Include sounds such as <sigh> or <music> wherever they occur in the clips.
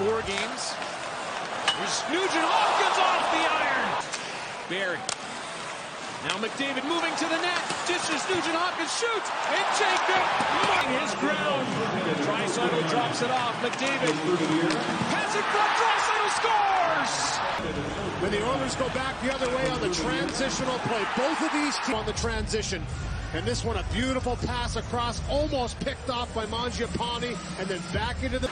four games. Here's Nugent Hopkins off the iron. Barrie. Now McDavid moving to the net. Dishes Nugent Hopkins shoots. And Jacob his ground. Draisaitl drops it off. McDavid has it from Draisaitl scores. When the Oilers go back the other way on the transitional play, both of these teams on the transition. And this one, a beautiful pass across, almost picked off by Mangiapane, and then back into the...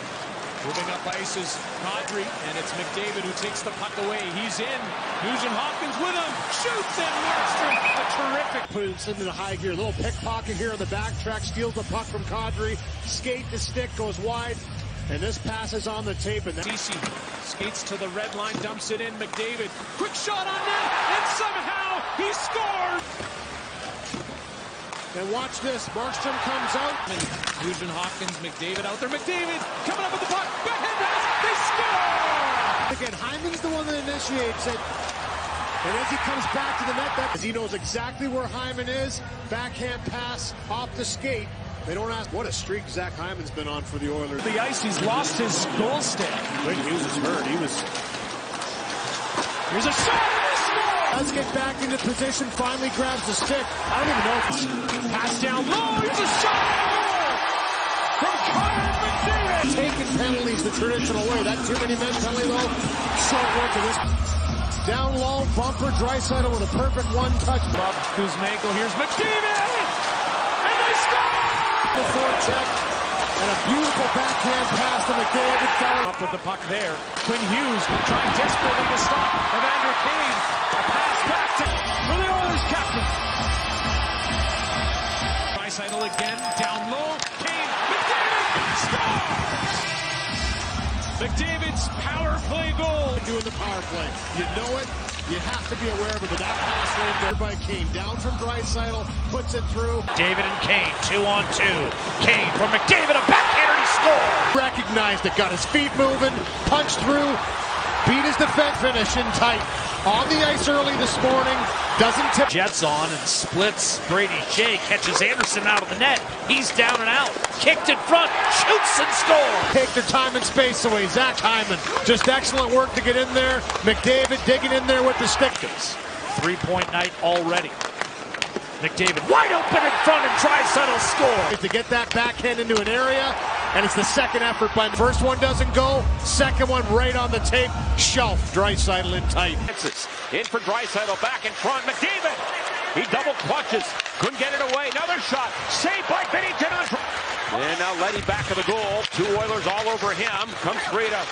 Moving up ice is Kadri, and it's McDavid who takes the puck away. He's in. Nugent Hopkins with him. Shoots, and Markstrom, a terrific... Puts into the high gear. Little pickpocket here on the backtrack. Steals the puck from Kadri. Skate the stick, goes wide. And this pass is on the tape. And then DC skates to the red line, dumps it in. McDavid, quick shot on net, and somehow he scores! And watch this. Markstrom comes out. And Nugent Hopkins, McDavid out there. McDavid coming up with the puck. Backhand pass. They score! Again, Hyman's the one that initiates it. And as he comes back to the net, that, he knows exactly where Hyman is. Backhand pass off the skate. They don't ask what a streak Zach Hyman's been on for the Oilers. The ice, he's lost his goal stick. Quinn Hughes is hurt. He was. Here's a shot. Does get back into position, finally grabs the stick. I don't even know if it's pass down low. Here's a shot from Connor McDavid. Taking penalties the traditional way. That too many men penalty though. Short work of this. Down low, bumper, Draisaitl with a perfect one touch. Bob Kuzmenko, here's McDavid! And they score! Before check. And a beautiful backhand pass to McDavid. Up with the puck there. Quinn Hughes trying desperately to stop Evander Kane. A pass back to for the Oilers captain. Draisaitl again, down low. Kane, McDavid scores! McDavid's power play goal. Doing the power play. You know it. You have to be aware of it, but that pass right there by Kane. Down from Draisaitl, puts it through. David and Kane, two on two. Kane for McDavid, a backhander, he scores! Recognized it, got his feet moving, punched through, beat his defense, finish in tight. On the ice early this morning, doesn't tip. Jets on and splits. Brady Skjei catches Anderson out of the net. He's down and out. Kicked in front, shoots and scores. Take their time and space away. Zach Hyman, just excellent work to get in there. McDavid digging in there with the stick. Three-point night already. McDavid wide open in front and Draisaitl score. To get that backhand into an area, and it's the second effort by first one doesn't go, second one right on the tape, shelf, Draisaitl in tight. In for Draisaitl, back in front, McDavid, he double clutches, couldn't get it away, another shot, saved by Binnington on and now Leddy back of the goal. Two Oilers all over him. Comes free to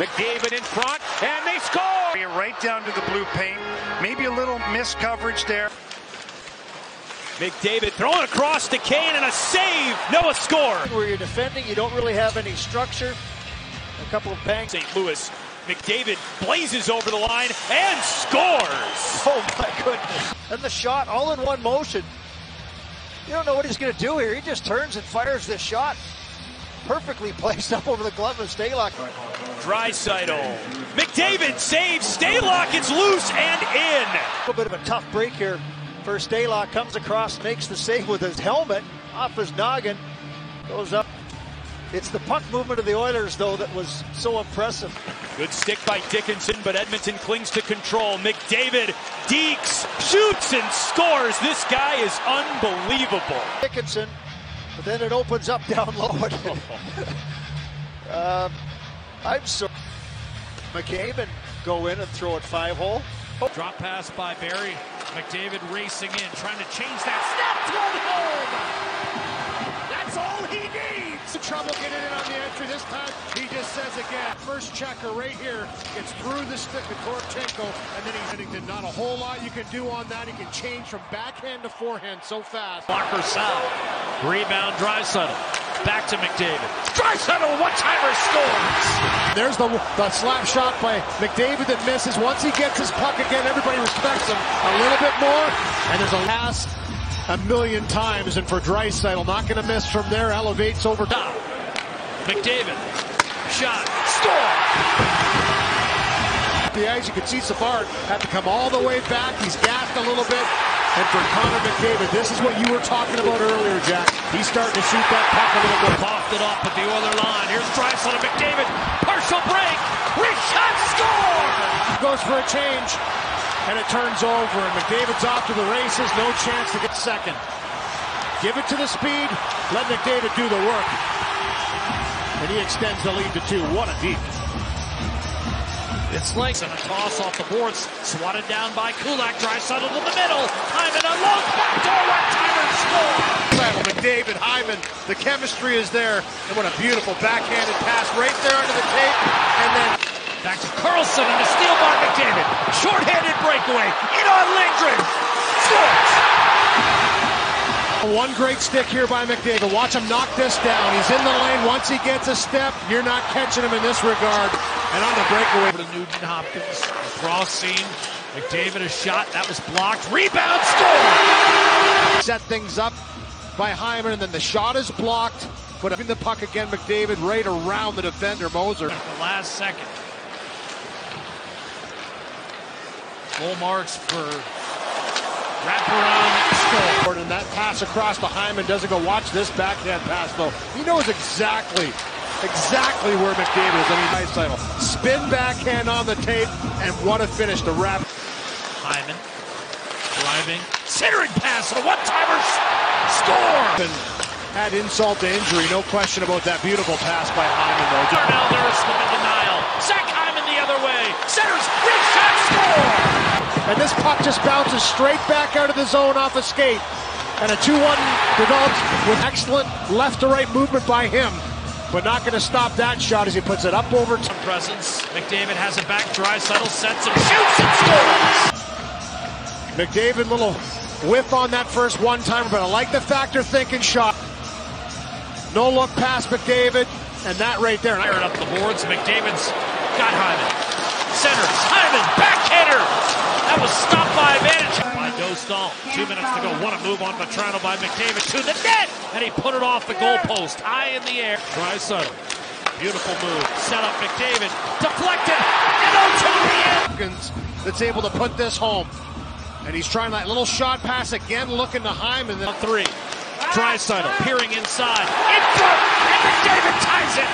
McDavid in front, and they score! Right down to the blue paint. Maybe a little missed coverage there. McDavid throwing across to Kane and a save. Noah score. Where you're defending, you don't really have any structure. A couple of bangs. St. Louis. McDavid blazes over the line and scores. Oh my goodness. And the shot all in one motion. You don't know what he's going to do here. He just turns and fires this shot. Perfectly placed <laughs> up over the glove of Stalock. Draisaitl. McDavid saves. Stalock It's loose and in. A little bit of a tough break here for Stalock. Comes across, makes the save with his helmet off his noggin. Goes up. It's the puck movement of the Oilers, though, that was so impressive. Good stick by Dickinson, but Edmonton clings to control. McDavid, Deeks, shoots and scores. This guy is unbelievable. Dickinson, but then it opens up down low. <laughs> um, I'm sorry. McCabe and go in and throw it five hole. Oh. Drop pass by Barrie. McDavid racing in, trying to change that. Snap home! That's all he needs! Trouble getting in on the entry this time. He just says again, first checker right here. Gets through the stick to Korchenko, and then he's hitting not a whole lot you can do on that. He can change from backhand to forehand so fast. Walker South. Rebound, Draisaitl. Back to McDavid. Draisaitl, one-timer scores! There's the, the slap shot by McDavid that misses. Once he gets his puck again, everybody respects him a little bit more. And there's a pass a million times, and for Draisaitl, not going to miss from there, elevates over top. McDavid, shot, score! The ice, you can see Savard had to come all the way back. He's gassed a little bit. And for Connor McDavid, this is what you were talking about earlier, Jack. He's starting to shoot that puck a little bit. Coughed it up at the Oiler line. Here's Draisaitl McDavid. Partial break. Rich shot score! Goes for a change. And it turns over. And McDavid's off to the races. No chance to get second. Give it to the speed. Let McDavid do the work. And he extends the lead to two. What a deep. It's Lakes and a toss off the boards. Swatted down by Kulak. Draisaitl to the middle. Hyman alone. Backdoor one-timer score. Battle, McDavid, Hyman. The chemistry is there. And what a beautiful backhanded pass right there under the tape. And then Back to Carlson and a steal by McDavid. Short-handed breakaway. In on Lindgren. Scores. One great stick here by McDavid. Watch him knock this down. He's in the lane. Once he gets a step, you're not catching him in this regard. And on the breakaway. To Nugent Hopkins. Cross scene. McDavid a shot. That was blocked. Rebound score. Set things up by Hyman, and then the shot is blocked. But having the puck again, McDavid right around the defender, Moser. At the last second. Full marks for wraparound score. And that pass across to Hyman doesn't go. Watch this backhand pass, though. He knows exactly, exactly where McDavid is. I mean, nice title. Spin backhand on the tape, and what a finish to wrap. Hyman driving, centering pass, a one-timer score. And add insult to injury, no question about that beautiful pass by Hyman, though. Darnell Nurse in denial. Zach Hyman the other way. Centers, big shot, score. And this puck just bounces straight back out of the zone off a skate. And a 2-1 develops with excellent left to right movement by him. But not going to stop that shot as he puts it up over. T- Presence. McDavid has it back. Draisaitl sets him, shoots and scores. McDavid, little whiff on that first one timer, but I like the factor thinking shot. No look past McDavid, and that right there. Fired up the boards. McDavid's got Hyman. Centers. Hyman, backhander. That was stopped by advantage by Dostal. Two minutes to go. What a move on Vatrano by McDavid to the net. And he put it off the goalpost. High in the air. Draisaitl. Beautiful move. Set up McDavid. Deflected. And O'Toole Hopkins that's able to put this home. And he's trying that little shot pass again, looking to Hyman. on three. Ah, Draisaitl ah. peering inside. In front. And McDavid ties it.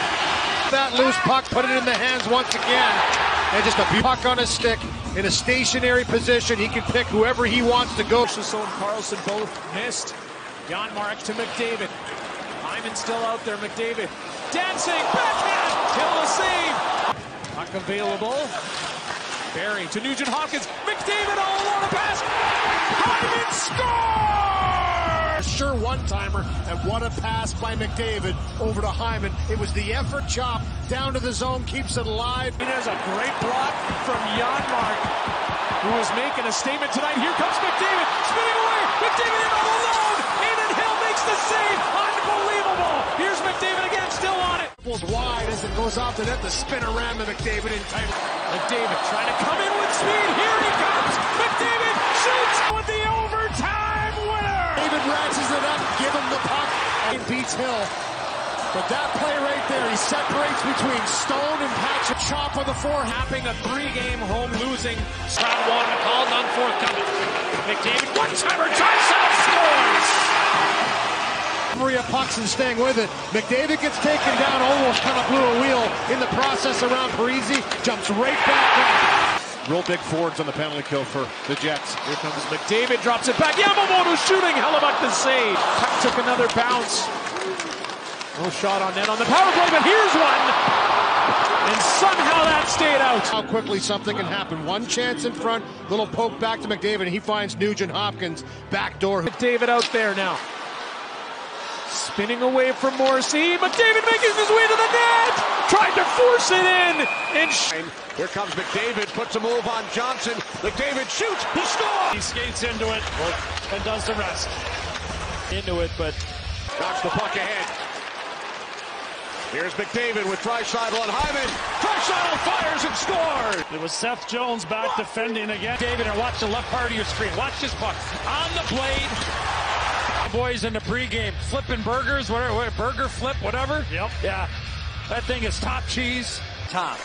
That loose puck, put it in the hands once again. And just a puck on his stick in a stationary position. He can pick whoever he wants to go. So and Carlson both missed. Janmark to McDavid. Hyman still out there. McDavid dancing. Backhand. Kill the save. Puck available. Barrie to Nugent Hopkins. McDavid oh, all alone. A pass. Hyman scores! Sure one timer, and what a pass by McDavid over to Hyman. It was the effort chop down to the zone, keeps it alive. There's a great block from Janmark, who is making a statement tonight. Here comes McDavid, spinning away. McDavid in all alone. Hill makes the save. Unbelievable. Here's McDavid again, still on it. Pulls wide as it goes off the net. The spin around to McDavid in tight. McDavid trying to come in with speed. Here he comes. McDavid shoots with the overtime winner. David ratchets it up, give him the puck, and beats Hill. But that play right there, he separates between Stone and Patrick. Chop on the four. Tapping a three-game home losing. Round one, called none forthcoming. McDavid, one-timer, Draisaitl scores! Maria pucks and staying with it. McDavid gets taken down, almost kind of blew a wheel in the process around Parisi. Jumps right back. up. Real big forwards on the penalty kill for the Jets. Here comes McDavid, drops it back. Yamamoto shooting. Hellebuyck the save. Puck took another bounce. No shot on net on the power play, but here's one. And somehow that stayed out. How quickly something can happen. One chance in front, little poke back to McDavid, and he finds Nugent Hopkins back door. McDavid out there now. Spinning away from Morrissey. But McDavid making his way to the net. Tried to force it in. And Here comes McDavid, puts a move on Johnson. McDavid shoots, he scores! He skates into it and does the rest. into it, but Knocks the puck ahead. Here's McDavid with Draisaitl and Hyman. Draisaitl fires and scores! It was Seth Jones back defending again. David, and watch the left part of your screen. Watch this puck. On the blade. Boys in the pregame flipping burgers, whatever, burger flip, whatever. Yep. Yeah. That thing is top cheese. Top.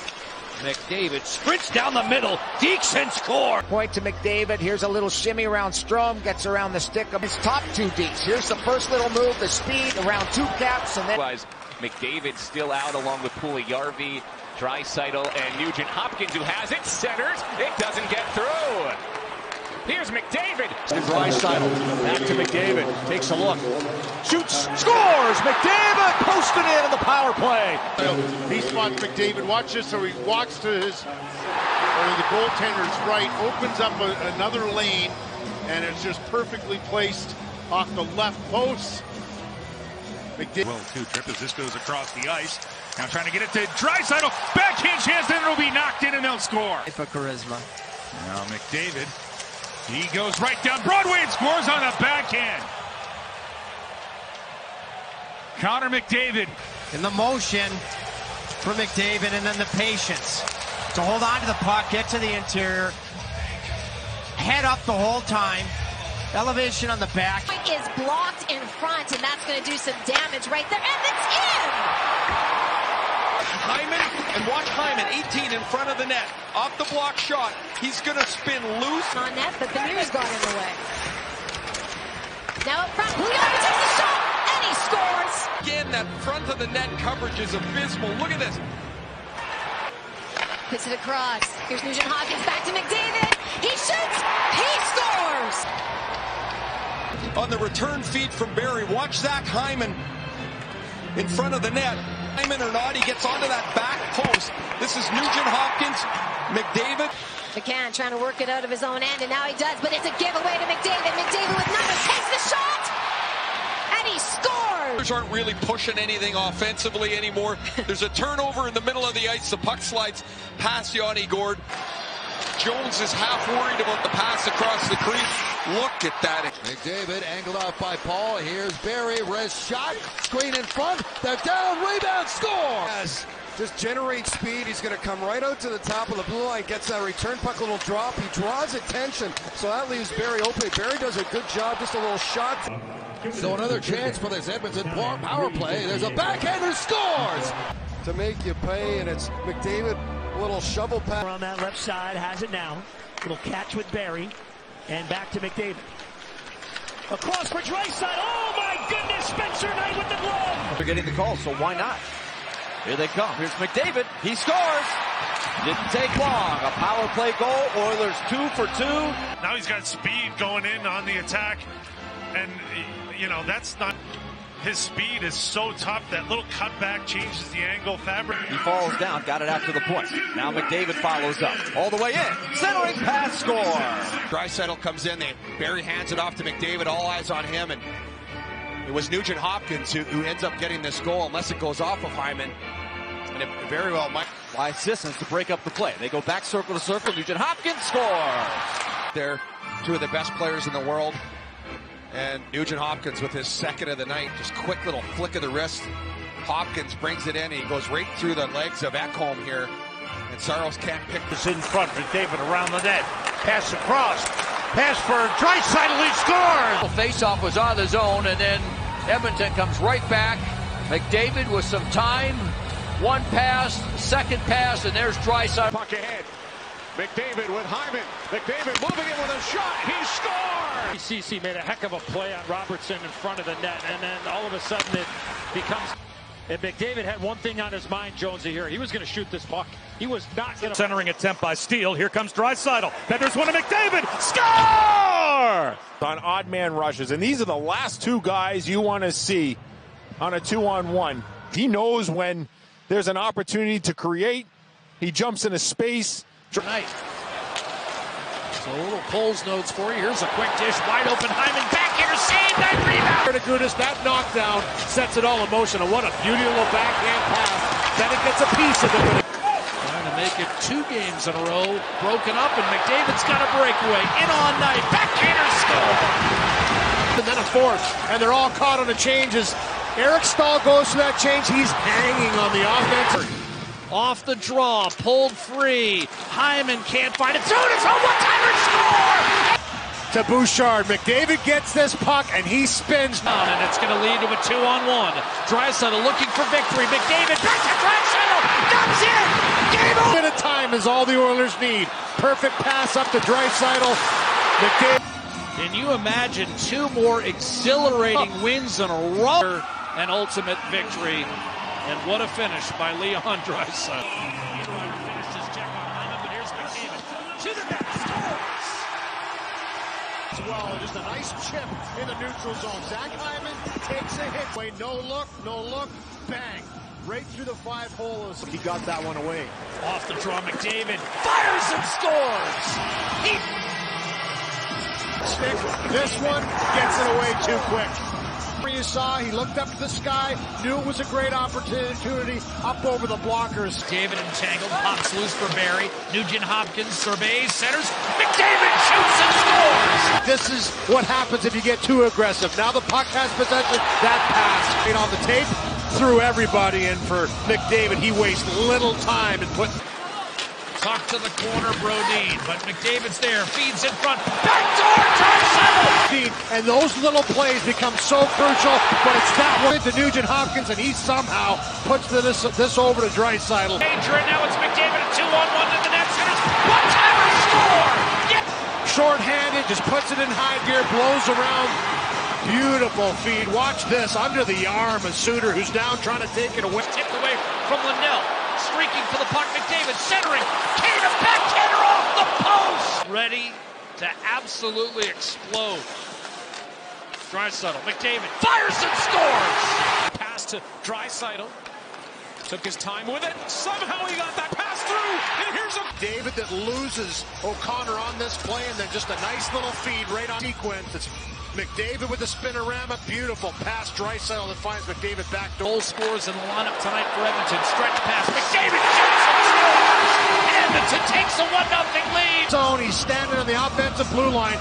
McDavid sprints down the middle. Deeks score. Point to McDavid. Here's a little shimmy around Strom. Gets around the stick of his top two Deeks. Here's the first little move, the speed around two caps, and then McDavid still out along with Puljujarvi, Draisaitl, and Nugent Hopkins who has it. Centers. It doesn't get through. Here's McDavid. Draisaitl back to McDavid. Takes a look. Shoots. Scores. McDavid posted in on the power play. He spots McDavid. Watch this. So he walks to his, or the goaltender's right, opens up a, another lane, and it's just perfectly placed off the left post. McDavid. Well, too, Trip, as this goes across the ice. Now trying to get it to Draisaitl. Backhand chance, then it'll be knocked in and they'll score. for charisma. Now McDavid. He goes right down Broadway and scores on a backhand. Connor McDavid. In the motion for McDavid and then the patience to hold on to the puck, get to the interior, head up the whole time, elevation on the back. Is blocked in front, and that's going to do some damage right there, and it's in! Hyman, and watch Hyman, 18 in front of the net. Off the block shot. He's going to spin loose. On net, but the mirrors got in the way. Now up front, Puljujarvi takes the shot, and he scores! Again, that front of the net coverage is abysmal. Look at this. Puts it across. Here's Nugent Hopkins back to McDavid. He shoots. He scores. On the return feed from Barrie, watch Zach Hyman in front of the net. Hyman or not, he gets onto that back post. This is Nugent Hopkins, McDavid. McCann trying to work it out of his own end, and now he does, but it's a giveaway to McDavid. McDavid with numbers takes the shot, and he scores. aren't really pushing anything offensively anymore. <laughs> There's a turnover in the middle of the ice. The puck slides past Yanni Gourde. Jones is half worried about the pass across the crease. Look at that. McDavid angled off by Paul. Here's Barrie. Wrist shot. Screen in front. They're down. Rebound. Score. Yes. Just generate speed. He's going to come right out to the top of the blue line. Gets that return puck, a little drop. He draws attention. So that leaves Barrie open. Barrie does a good job. Just a little shot. So another chance for this Edmonton power play. There's a backhander scores. To make you pay, and it's McDavid. A little shovel pass. On that left side, has it now. Little catch with Barrie. And back to McDavid. Across for Draisaitl. Oh my goodness, Spencer Knight with the glove. They're getting the call, so why not? Here they come. Here's McDavid. He scores. Didn't take long. A power play goal. Oilers two for two. Now he's got speed going in on the attack. And, you know, that's not. His speed is so tough. That little cutback changes the angle fabric. He falls down, got it after the point. Now McDavid follows up. All the way in. Centering pass score. Draisaitl comes in. They Barrie hands it off to McDavid. All eyes on him. And it was Nugent Hopkins who, who ends up getting this goal, unless it goes off of Hyman. And it very well might. By Sissons to break up the play. They go back circle to circle. Nugent Hopkins scores. They're two of the best players in the world. And Nugent Hopkins with his second of the night, just quick little flick of the wrist. Hopkins brings it in. He goes right through the legs of Ekholm here. And Saros can't pick this in front for David around the net. Pass across. Pass for Draisaitl. He scores. Face-off was on the zone, and then Edmonton comes right back. McDavid with some time. One pass, second pass, and there's Draisaitl. Puck ahead. McDavid with Hyman. McDavid moving in with a shot. He scores! CC made a heck of a play on Robertson in front of the net, and then all of a sudden it becomes. And McDavid had one thing on his mind, Jonesy, here. He was going to shoot this puck. He was not going to. Centering attempt by Steele. Here comes Draisaitl. Benders one to McDavid. Score! On odd man rushes. And these are the last two guys you want to see on a two on one. He knows when there's an opportunity to create. He jumps into space. Tonight. So a little Coles notes for you. Here's a quick dish, wide open. Hyman back here, save that rebound. To goodness, that knockdown sets it all in motion. And what a beauty little backhand pass. Bennett gets a piece of it. Trying to make it two games in a row. Broken up, and McDavid's got a breakaway. In on Knight. Backhander score. And then a fourth. And they're all caught on the changes. Eric Staal goes to that change. He's hanging on the offense. Off the draw, pulled free. Hyman can't find it. Soon it's a one-timer score! to Bouchard. McDavid gets this puck and he spins. Down, and it's going to lead to a two-on-one. Draisaitl looking for victory. McDavid back to Draisaitl. That's it. Game over. A bit of time is all the Oilers need. Perfect pass up to Draisaitl. McDavid. Can you imagine two more exhilarating oh. wins in a row? An ultimate victory. And what a finish by Leon Draisaitl. As well, just a nice chip in the neutral zone. Zach Hyman takes a hit. Wait, no look, no look, bang. Right through the five holes. He got that one away. Off the draw, McDavid fires and scores. He Stick. This one gets it away too quick. You saw he looked up to the sky, knew it was a great opportunity, up over the blockers. David entangled, pops loose for Barry. Nugent Hopkins surveys, centers. McDavid shoots and scores. This is what happens if you get too aggressive. Now the puck has possession. That pass right on the tape threw everybody in for McDavid. He wastes little time and put. Tuck to the corner, Brodin, but McDavid's there, feeds in front, backdoor Draisaitl! And those little plays become so crucial, but it's that one to Nugent Hopkins, and he somehow puts this, this over to Draisaitl. Danger, and now it's McDavid, a two-on-one to the net centers. Whatever score! Yeah. Short-handed, just puts it in high gear, blows around. Beautiful feed. Watch this under the arm of Suter, who's down trying to take it away. Tipped away from Linnell. Streaking for the puck, McDavid centering. Kane a backhander off the post. Ready to absolutely explode. Draisaitl, McDavid fires and scores. Pass to Draisaitl. Took his time with it. Somehow he got that pass through. And here's a David that loses O'Connor on this play, and then just a nice little feed right on sequence. It's McDavid with the spinorama. Beautiful pass. Draisaitl that finds McDavid back door. Goal scores in the lineup tonight for Edmonton. Stretch pass. McDavid shoots and scores. Edmonton takes a 1-0 lead. Zone. He's standing on the offensive blue line.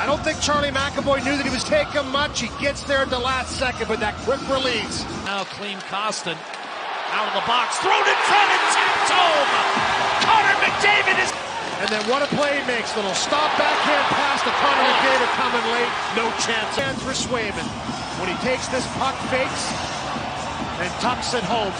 I don't think Charlie McAvoy knew that he was taking much. He gets there at the last second, with that quick release. Now Klim Kostin. Out of the box, thrown in front and tapped home. Connor McDavid is. And then what a play he makes. Little stop backhand pass to Connor McDavid coming late. No chance. Hands for Swayman. When he takes this puck, fakes and tucks it home.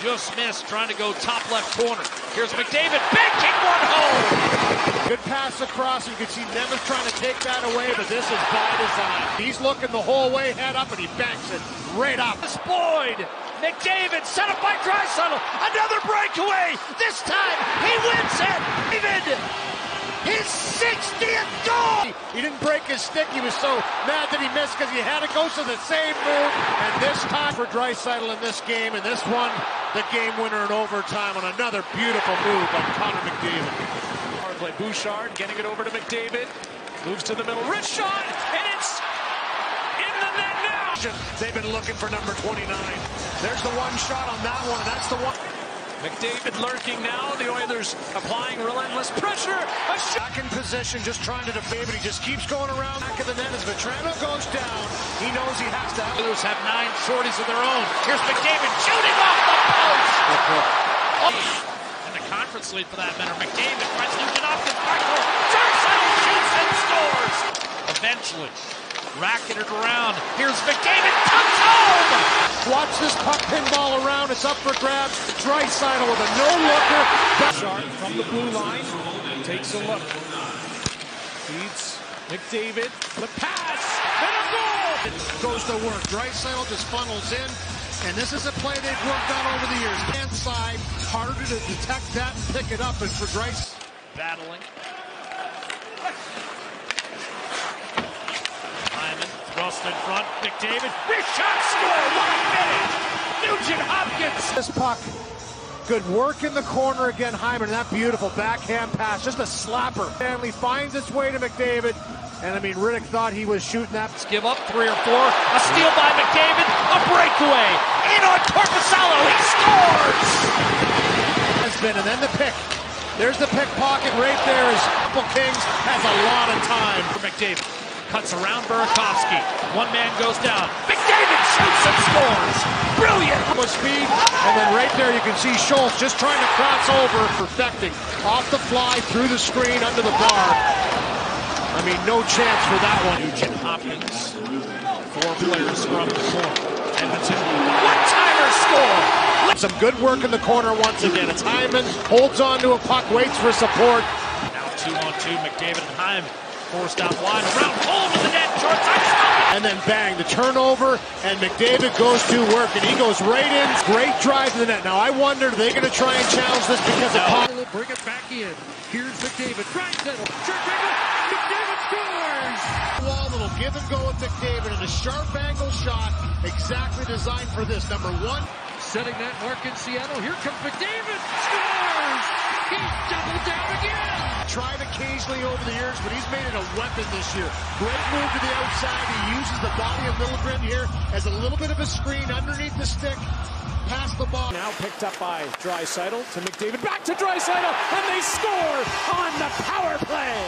Just missed, trying to go top left corner. Here's McDavid, banking one home. Good pass across. You can see Nemeth trying to take that away, but this is by design. He's looking the whole way, head up, and he banks it right up. Boyd. McDavid set up by Draisaitl. Another breakaway. This time he wins it. David, his 60th goal. He didn't break his stick. He was so mad that he missed because he had to go to the same move. And this time for Draisaitl in this game, and this one, the game winner in overtime on another beautiful move by Connor McDavid. hard play. Bouchard getting it over to McDavid. Moves to the middle. Wrist shot, and it's in the net now. They've been looking for number 29. There's the one shot on that one, and that's the one. McDavid lurking now. The Oilers applying relentless pressure. A shot. Back in position, just trying to defend, but he just keeps going around back of the net as Vatrano goes down. He knows he has to. Oilers have nine shorties of their own. Here's McDavid shooting off the post. <laughs> and the conference lead for that matter. McDavid finds Nugent Hopkins backdoor. Draisaitl shoots and scores. Eventually, racking it around. Here's McDavid, comes home. Watch this puck pinball around. It's up for grabs. Draisaitl with a no-looker. Sharp from the blue line. Takes a look. Feeds McDavid. The pass. And a goal. It goes to work. Draisaitl just funnels in. And this is a play they've worked on over the years. Hand side, harder to detect that and pick it up. And for Draisaitl. Battling. Hyman thrust in front. McDavid. Wrist shot score. What a finish. Nugent Hopkins. This puck. Good work in the corner again, Hyman. That beautiful backhand pass, just a slapper. Stanley finds its way to McDavid, and I mean Riddick thought he was shooting that. Let's give up three or four. A steal by McDavid. A breakaway. In on Korpisalo. He scores. Has been, and then the pick. There's the pickpocket right there. As Apple Kings has a lot of time. For McDavid. Cuts around Burakovsky. One man goes down. McDavid shoots and scores. Brilliant. With speed, and then right there you can see Schultz just trying to cross over, perfecting off the fly through the screen under the bar. I mean, no chance for that one. Nugent Hopkins, four players from the corner. Edmonton, one-timer score. Some good work in the corner once again. It's Hyman, holds on to a puck, waits for support. Now two on two, McDavid and Hyman. Forced out wide, around hole with the net, short side, And then bang, the turnover, and McDavid goes to work, and he goes right in. Great drive to the net. Now, I wonder, are they going to try and challenge this because no. of... Bring it back in. Here's McDavid. Draisaitl. McDavid scores! Wall, little give and go with McDavid, and a sharp angle shot, exactly designed for this. Number one. Setting that mark in Seattle. Here comes McDavid. Scores! He's doubled down again! Tried occasionally over the years, but he's made it a weapon this year. Great move to the outside. He uses the body of Liljegren here as a little bit of a screen underneath the stick. Pass the ball. Now picked up by Draisaitl to McDavid. Back to Draisaitl, and they score on the power play.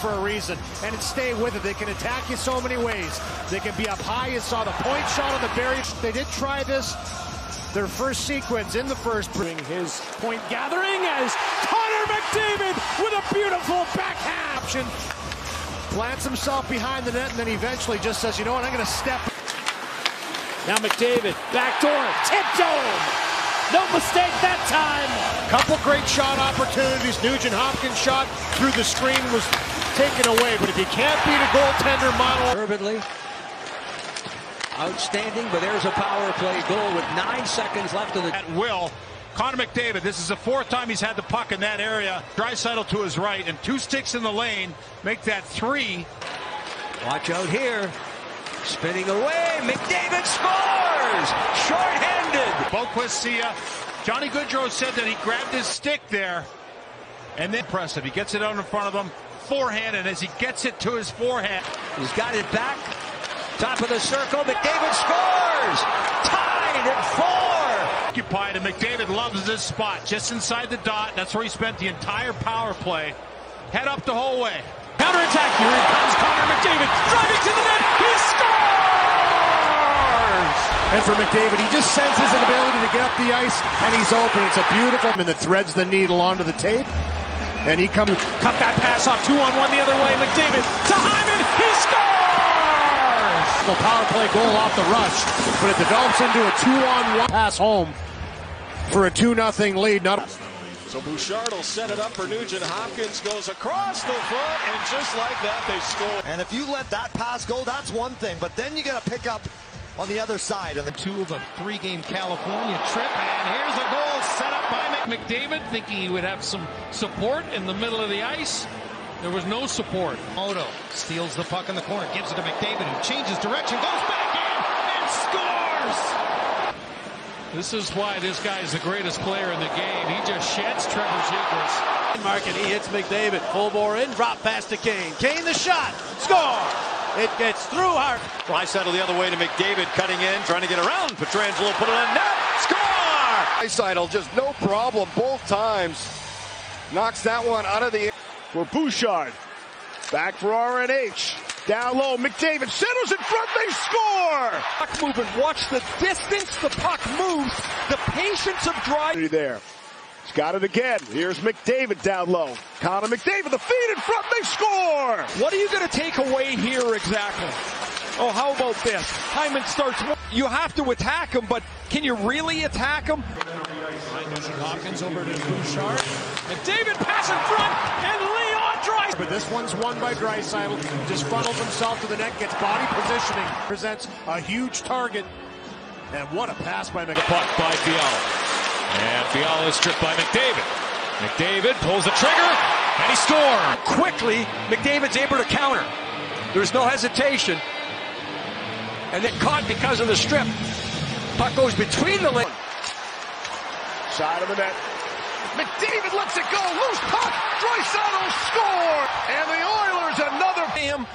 For a reason, and stay with it. They can attack you so many ways. They can be up high. You saw the point shot on the barrier. They did try this their first sequence in the first. Bring his point gathering as Connor McDavid with a beautiful backhand option. Plants himself behind the net and then eventually just says, you know what, I'm going to step. Now McDavid, backdoor, tip dome. No mistake that time. Couple great shot opportunities. Nugent Hopkins shot through the screen was taken away. But if you can't beat a goaltender model. Urbanly, outstanding, but there's a power play goal with nine seconds left of the. At will. Connor McDavid, this is the fourth time he's had the puck in that area. Draisaitl to his right and two sticks in the lane. Make that three. Watch out here. Spinning away. McDavid scores! Short-handed. Boqvist ya. Johnny Gaudreau said that he grabbed his stick there. And then impressive. He gets it out in front of him. Forehand, and as he gets it to his forehand. He's got it back. Top of the circle. McDavid scores! Tied at four! Occupied, and McDavid loves this spot. Just inside the dot. That's where he spent the entire power play. Head up the whole way. Counterattack. Here comes Connor McDavid. Driving to the net. He scores! And for McDavid, he just senses an ability to get up the ice, and he's open. It's a beautiful, and that threads the needle onto the tape. And he comes, cut that pass off, two on one the other way. McDavid to Hyman, he scores! The power play goal off the rush, but it develops into a two on one pass home for a 2 0 lead. Not so Bouchard will set it up for Nugent. Hopkins goes across the front, and just like that, they score. And if you let that pass go, that's one thing. But then you got to pick up on the other side. And the two of a three-game California trip, and here's a goal set up by McDavid, thinking he would have some support in the middle of the ice. There was no support. Moto steals the puck in the corner, gives it to McDavid, who changes direction, goes back in, and scores! This is why this guy is the greatest player in the game. He just sheds Trevor Zegras. Mark and he hits McDavid. Full bore in, drop pass to Kane. Kane the shot. Score! It gets through hard. Draisaitl the other way to McDavid, cutting in, trying to get around. Pietrangelo put it on net. Score! Draisaitl just no problem both times. Knocks that one out of the air. For Bouchard. Back for RNH. Down low, McDavid settles in front, they score! Puck moving, watch the distance the puck moves, the patience of driving. There. He's got it again. Here's McDavid down low. Connor McDavid, the feed in front, they score! What are you going to take away here exactly? Oh, how about this? Hyman starts. You have to attack him, but can you really attack him? Nugent Hopkins over to Bouchard. McDavid pass in front, and Leon Draisaitl. But this one's won by Draisaitl. Just funnels himself to the net, gets body positioning, presents a huge target. And what a pass by McDavid. Puck by Fiala. And Fiala is stripped by McDavid. McDavid pulls the trigger, and he scores. Quickly, McDavid's able to counter. There's no hesitation. And then caught because of the strip. Puck goes between the legs. Side of the net. McDavid lets it go. Loose puck. Draisaitl score. And the Oilers another. Him.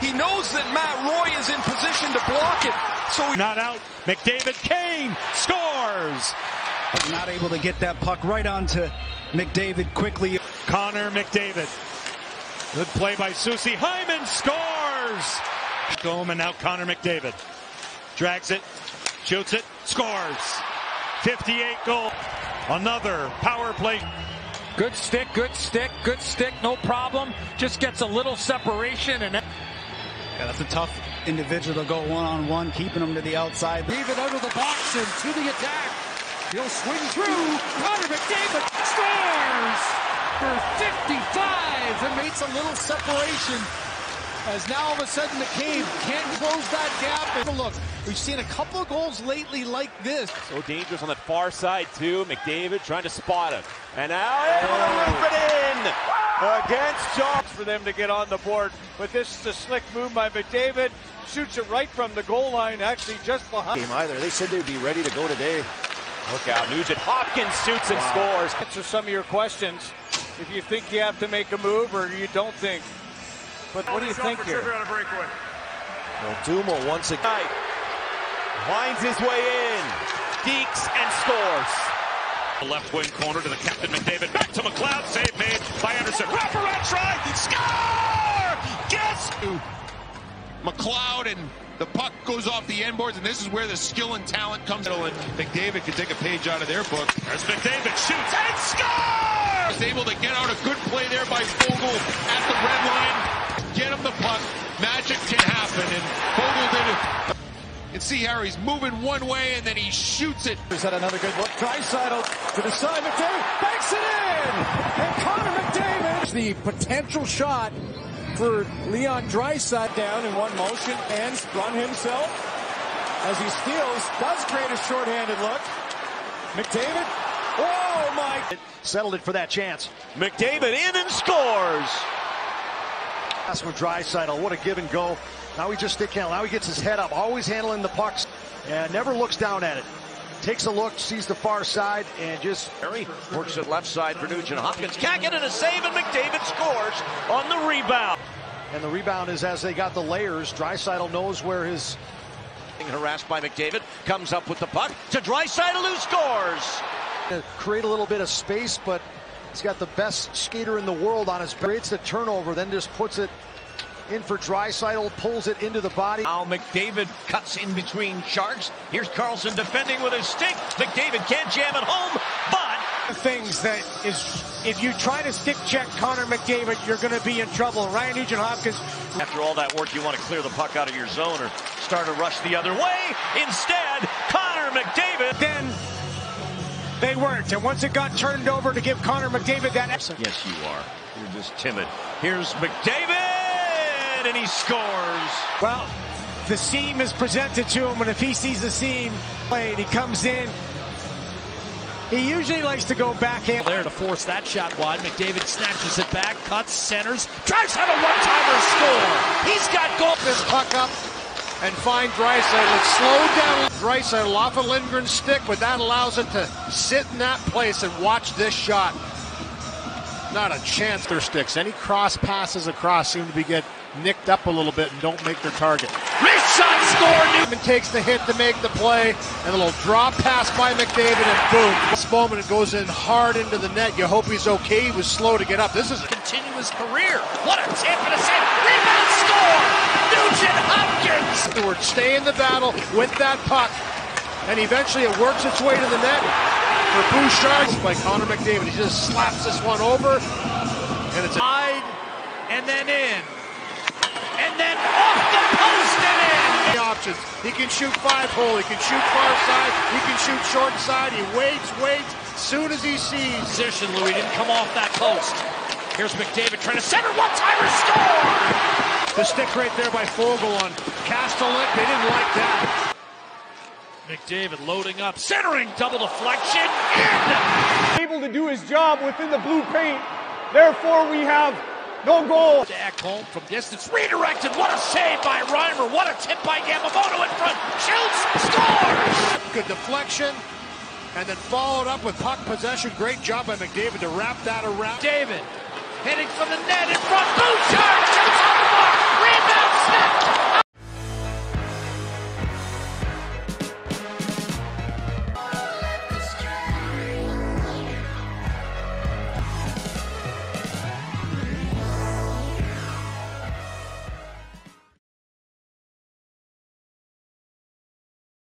He knows that Matt Roy is in position to block it. So he... not out. McDavid Kane scores. Not able to get that puck right onto McDavid quickly. Connor McDavid. Good play by Susie. Hyman scores. Home and now Connor McDavid. Drags it, shoots it, scores. 58 goal. Another power play. Good stick, good stick, good stick, no problem. Just gets a little separation and. Yeah, that's a tough individual to go one on one, keeping him to the outside. Leave it out of the box and to the attack. He'll swing through. Connor McDavid scores for 55 and makes a little separation. As now all of a sudden McCabe can't close that gap. And look, we've seen a couple of goals lately like this. So dangerous on the far side too. McDavid trying to spot him. And now oh. able to rip it in against Jones for them to get on the board. But this is a slick move by McDavid. Shoots it right from the goal line, actually just behind. Game either. They said they'd be ready to go today. Look out, Nugent Hopkins shoots and wow. scores. Answer some of your questions. If you think you have to make a move or you don't think. But what do you think here? Well, Dumo once again. Winds his way in. Deeks and scores. The left wing corner to the captain McDavid. Back to McLeod. Save made by Anderson. Wraparound try. Score! Guess who? McLeod and the puck goes off the end boards, and this is where the skill and talent comes. And McDavid can take a page out of their book. As McDavid shoots and scores! Was able to get out a good play there by Foegele at the red line get him the puck. Magic can happen, and Foegele did it. You see how he's moving one way, and then he shoots it. it. Is that another good look? Draisaitl to the side. McDavid banks it in! And Connor McDavid, the potential shot for Leon Draisaitl down in one motion and run himself as he steals, does create a shorthanded look. McDavid, oh my! Settled it for that chance. McDavid in and scores! That's with Draisaitl. What a give and go. Now he just stick handle. Now he gets his head up, always handling the pucks, and never looks down at it. Takes a look, sees the far side, and just works it left side for Nugent Hopkins. Can't get a save, and McDavid scores on the rebound. And the rebound is as they got the layers. Draisaitl knows where his being harassed by McDavid comes up with the puck to Draisaitl who scores. Create a little bit of space, but He's got the best skater in the world on his back. creates the turnover, then just puts it in for Draisaitl, pulls it into the body. Now McDavid cuts in between Sharks. Here's Carlson defending with his stick. McDavid can't jam it home, but The things that is if you try to stick check Connor McDavid, you're going to be in trouble. Ryan Nugent Hopkins. After all that work, you want to clear the puck out of your zone or start a rush the other way. Instead, Connor McDavid. Then they weren't. And once it got turned over to give Connor McDavid that. Yes, you are. You're just timid. Here's McDavid, and he scores. Well, the seam is presented to him, and if he sees the seam played, he comes in. He usually likes to go backhand. There to force that shot wide. McDavid snatches it back, cuts, centers, drives out a one-timer score. He's got goal. This puck up and find Draisaitl. It's slowed down Draisaitl off of Lindgren's stick, but that allows it to sit in that place and watch this shot. Not a chance their sticks. Any cross passes across seem to be get nicked up a little bit and don't make their target. Wrist shot score! Newman takes the hit to make the play, and a little drop pass by McDavid, and boom. This moment it goes in hard into the net. You hope he's okay. He was slow to get up. This is a continuous career. What a tip and a save. Rebound! Nugent Hopkins! Stewart stay in the battle with that puck, and eventually it works its way to the net for Bouchard by Connor McDavid. He just slaps this one over, and it's a wide and then in. And then off the post and in. Options. He can shoot five hole. He can shoot far side. He can shoot short side. He waits, waits. Soon as he sees position, Louis didn't come off that post. Here's McDavid trying to center one timer score. The stick right there by Foegele on Kastelic. They didn't like that. McDavid loading up, centering, double deflection, in! Able to do his job within the blue paint. Therefore, we have no goal. Back home from distance, redirected. What a save by Reimer. What a tip by Yamamoto in front. Shoots, scores! Good deflection. And then followed up with puck possession. Great job by McDavid to wrap that around. David Hitting for the net in front. Bouchard shoots です。